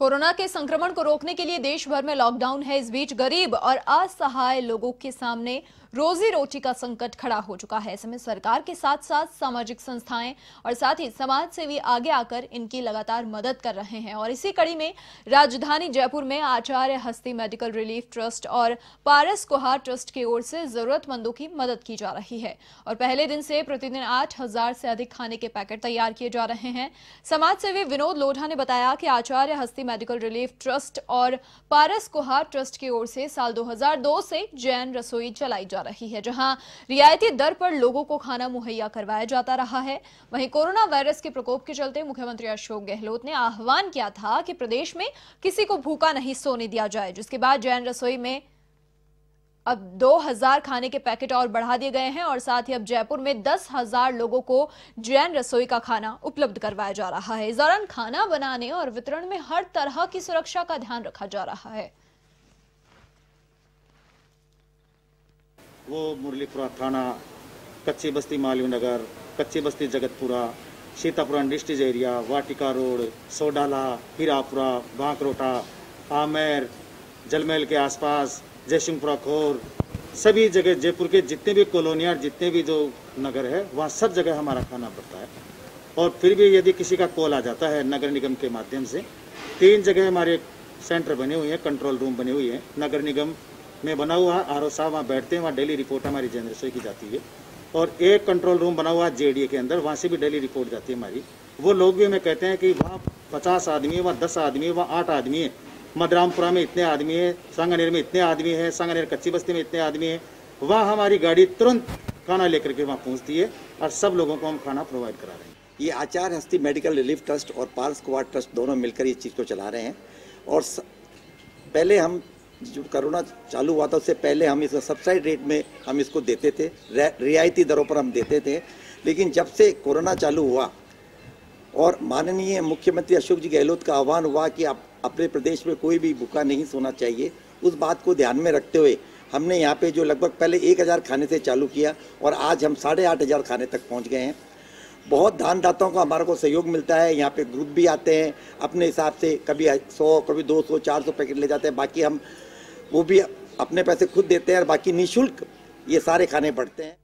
Corona के संक्रमण को रोकने के लिए देश भर में लॉकडाउन है। इस बीच गरीब और असहाय लोगों के सामने रोजी रोटी का संकट खड़ा हो चुका है। ऐसे में सरकार के साथ साथ सामाजिक संस्थाएँ और साथ ही समाज सेवी आगे आकर इनकी लगातार मदद कर रहे हैं और इसी कड़ी में राजधानी जयपुर में आचार्य हस्ती मेडिकल रिलीफ ट्रस्ट और पारस कुहार ट्रस्ट की ओर से जरूरतमंदों की मदद की जा रही है और पहले दिन से प्रतिदिन आठ हज़ार से अधिक खाने के पैकेट तैयार किए जा रहे हैं। समाज सेवी विनोद लोढ़ा ने बताया कि आचार्य हस्ती मेडिकल रिलीफ ट्रस्ट और पारस कुहार ट्रस्ट की ओर से साल 2002 से जैन रसोई चलाई जा रही है, जहाँ रियायती दर पर लोगों को खाना मुहैया करवाया जाता रहा है। वहीं कोरोना वायरस के प्रकोप के चलते मुख्यमंत्री अशोक गहलोत ने आह्वान किया था कि प्रदेश में किसी को भूखा नहीं सोने दिया जाए, जिसके बाद जैन रसोई में अब 2000 खाने के पैकेट और बढ़ा दिए गए हैं और साथ ही अब जयपुर में 10,000 लोगों को जैन रसोई का खाना उपलब्ध करवाया जा रहा है। इस दौरान खाना बनाने और वितरण में हर तरह की सुरक्षा का ध्यान रखा जा रहा है। वो मुरलीपुरा थाना कच्ची बस्ती मालवीय नगर कच्ची बस्ती Jagatpura Sitapura district area Vatika road Sodala Hirapura Bankrota Amer Jalmahal के आसपास, जयसिंहपुरा खोर, सभी जगह, जयपुर के जितने भी कॉलोनियाँ जितने भी जो नगर है, वहाँ सब जगह हमारा खाना पड़ता है। और फिर भी यदि किसी का कॉल आ जाता है नगर निगम के माध्यम से, तीन जगह हमारे सेंटर बने हुए हैं कंट्रोल रूम बने हुए हैं। नगर निगम में बना हुआ, आर ओ साहब वहाँ बैठते हैं, वहाँ डेली रिपोर्ट हमारी जन रसोई की जाती है। और एक कंट्रोल रूम बना हुआ जेडीए के अंदर, वहाँ से भी डेली रिपोर्ट जाती है हमारी। वो लोग भी हमें कहते हैं कि वहाँ पचास आदमी है, वहाँ दस आदमी है, वहाँ आठ आदमी है। मदरामपुरा में इतने आदमी है, सांगानेर में इतने आदमी है, सांगानेर कच्ची बस्ती में इतने आदमी है। वहाँ हमारी गाड़ी तुरंत खाना लेकर के वहाँ पहुँचती है और सब लोगों को हम खाना प्रोवाइड करा रहे हैं। ये Achar Hasti medical relief trust और पार्स कुमार ट्रस्ट दोनों मिलकर ये चीज़ को चला रहे हैं। और स... पहले हम जो कोरोना चालू हुआ था, उससे पहले हम इसका सब्साइड रेट में हम इसको देते थे रियायती दरों पर हम देते थे। लेकिन जब से कोरोना चालू हुआ और माननीय मुख्यमंत्री अशोक जी गहलोत का आह्वान हुआ कि आप अपने प्रदेश में कोई भी भूखा नहीं सोना चाहिए। उस बात को ध्यान में रखते हुए हमने यहाँ पे जो लगभग पहले एक हज़ार खाने से चालू किया और आज हम साढ़े आठ हज़ार खाने तक पहुँच गए हैं। बहुत दानदाताओं का हमारे को सहयोग मिलता है। यहाँ पे ग्रुप भी आते हैं। अपने हिसाब से कभी सौ, कभी दो सौ, चार सौ पैकेट ले जाते हैं। बाकी हम वो भी अपने पैसे खुद देते हैं और बाकी निःशुल्क ये सारे खाने पड़ते हैं।